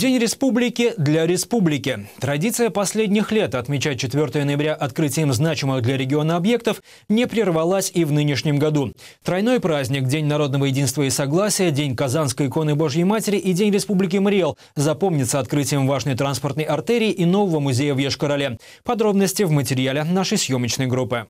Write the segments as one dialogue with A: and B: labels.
A: День республики для республики. Традиция последних лет отмечать 4 ноября открытием значимых для региона объектов не прервалась и в нынешнем году. Тройной праздник – День народного единства и согласия, День Казанской иконы Божьей Матери и День Республики Мариэл запомнится открытием важной транспортной артерии и нового музея в Ешкарале. Подробности в материале нашей съемочной группы.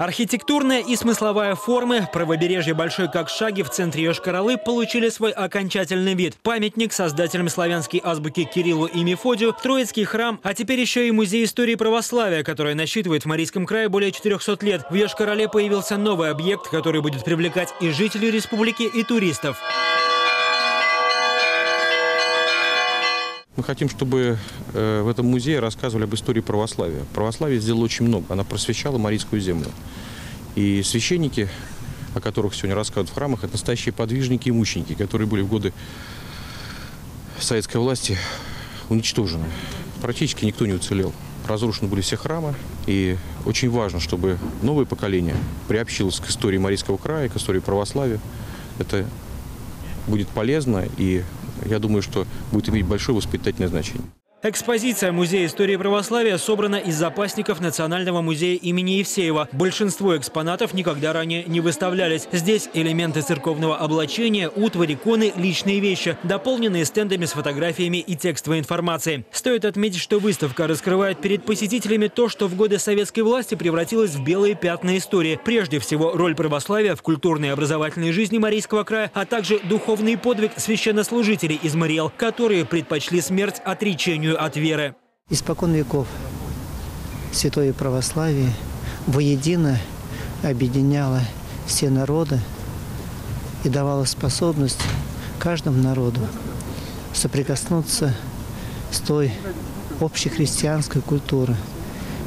A: Архитектурная и смысловая формы правобережья Большой Кокшаги в центре Йошкар-Олы получили свой окончательный вид. Памятник создателям славянской азбуки Кириллу и Мефодию, Троицкий храм, а теперь еще и музей истории православия, который насчитывает в Марийском крае более 400 лет. В Йошкар-Оле появился новый объект, который будет привлекать и жителей республики, и туристов.
B: Мы хотим, чтобы э, в этом музее рассказывали об истории православия. Православие сделало очень много. Она просвещала Марийскую землю. И священники, о которых сегодня рассказывают в храмах, это настоящие подвижники и мученики, которые были в годы советской власти уничтожены. Практически никто не уцелел. Разрушены были все храмы. И очень важно, чтобы новое поколение приобщилось к истории Марийского края, к истории православия. Это будет полезно и я думаю, что будет иметь большое воспитательное значение.
A: Экспозиция Музея истории православия собрана из запасников Национального музея имени Евсеева. Большинство экспонатов никогда ранее не выставлялись. Здесь элементы церковного облачения, утварь, иконы, личные вещи, дополненные стендами с фотографиями и текстовой информацией. Стоит отметить, что выставка раскрывает перед посетителями то, что в годы советской власти превратилось в белые пятна истории. Прежде всего, роль православия в культурной и образовательной жизни Марийского края, а также духовный подвиг священнослужителей из Мариэл, которые предпочли смерть отречению отречению от веры.
C: Испокон веков святое православие воедино объединяло все народы и давало способность каждому народу соприкоснуться с той общехристианской культурой,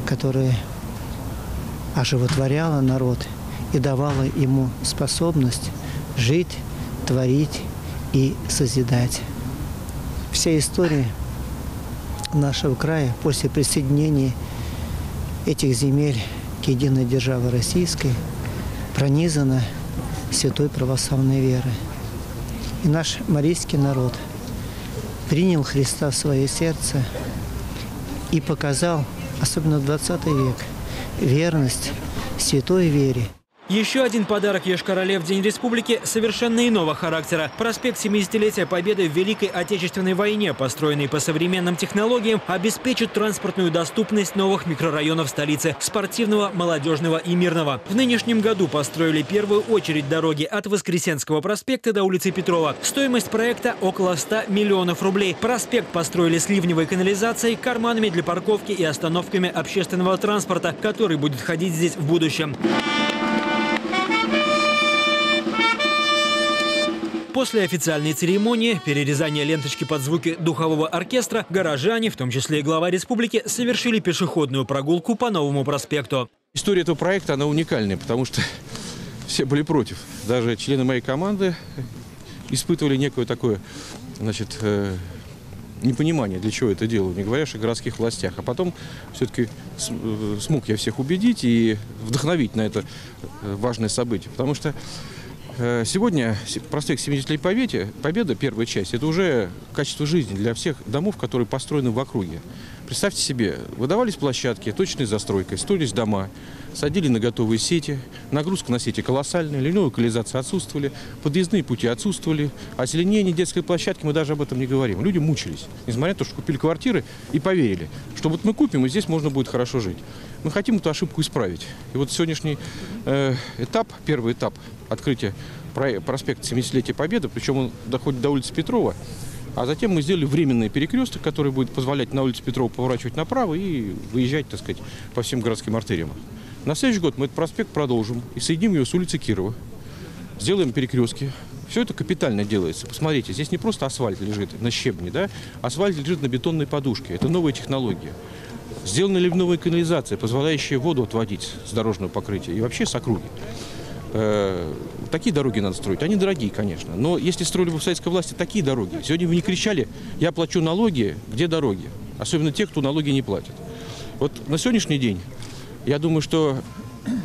C: которая оживотворяла народ и давала ему способность жить, творить и созидать. Вся история – нашего края после присоединения этих земель к единой державе российской пронизана святой православной верой. И наш марийский народ принял Христа в свое сердце и показал, особенно в 20 век, верность святой вере.
A: Еще один подарок Ешкарале в День Республики совершенно иного характера. Проспект 70-летия Победы в Великой Отечественной войне, построенный по современным технологиям, обеспечит транспортную доступность новых микрорайонов столицы – спортивного, молодежного и мирного. В нынешнем году построили первую очередь дороги от Воскресенского проспекта до улицы Петрова. Стоимость проекта – около 100 миллионов рублей. Проспект построили с ливневой канализацией, карманами для парковки и остановками общественного транспорта, который будет ходить здесь в будущем. После официальной церемонии перерезания ленточки под звуки духового оркестра горожане, в том числе и глава республики, совершили пешеходную прогулку по Новому проспекту.
B: История этого проекта, она уникальная, потому что все были против. Даже члены моей команды испытывали некое такое, значит, э, непонимание, для чего это делаю, не говоря о городских властях. А потом все-таки э, смог я всех убедить и вдохновить на это э, важное событие. Потому что сегодня проспект 70 Победы, Победа, первая часть, это уже качество жизни для всех домов, которые построены в округе. Представьте себе, выдавались площадки, точной застройкой, строились дома, садили на готовые сети, нагрузка на сети колоссальная, линейная локализация отсутствовали, подъездные пути отсутствовали, озеленение детской площадки, мы даже об этом не говорим. Люди мучились, несмотря на то, что купили квартиры и поверили, что вот мы купим, и здесь можно будет хорошо жить. Мы хотим эту ошибку исправить. И вот сегодняшний э, этап, первый этап открытия проспекта 70-летия Победы, причем он доходит до улицы Петрова, а затем мы сделали временный перекресток, который будет позволять на улице Петрова поворачивать направо и выезжать, так сказать, по всем городским артериям. На следующий год мы этот проспект продолжим и соединим его с улицей Кирова. Сделаем перекрестки. Все это капитально делается. Посмотрите, здесь не просто асфальт лежит на щебне, да? Асфальт лежит на бетонной подушке. Это новая технология. Сделана ливновая канализация, позволяющая воду отводить с дорожного покрытия и вообще с округи. Э, такие дороги надо строить. Они дорогие, конечно. Но если строили бы в советской власти такие дороги, сегодня вы не кричали, я плачу налоги, где дороги? Особенно те, кто налоги не платит. Вот на сегодняшний день, я думаю, что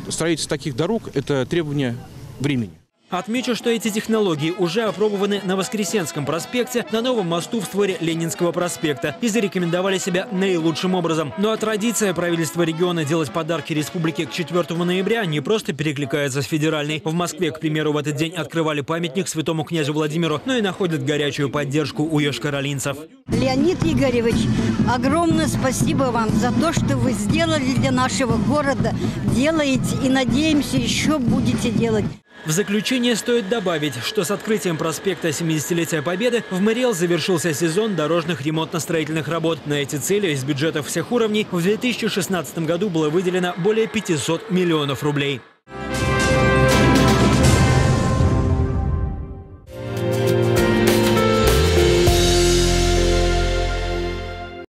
B: строительство таких дорог – это требование времени.
A: Отмечу, что эти технологии уже опробованы на Воскресенском проспекте, на новом мосту в створе Ленинского проспекта и зарекомендовали себя наилучшим образом. Ну а традиция правительства региона делать подарки республике к 4 ноября не просто перекликается с федеральной. В Москве, к примеру, в этот день открывали памятник святому князю Владимиру, но и находят горячую поддержку у ешкаролинцев.
D: Леонид Игоревич, огромное спасибо вам за то, что вы сделали для нашего города, делаете и, надеемся, еще будете делать.
A: В заключение стоит добавить, что с открытием проспекта 70-летия Победы в Мэриэл завершился сезон дорожных ремонтно-строительных работ. На эти цели из бюджетов всех уровней в 2016 году было выделено более 500 миллионов рублей.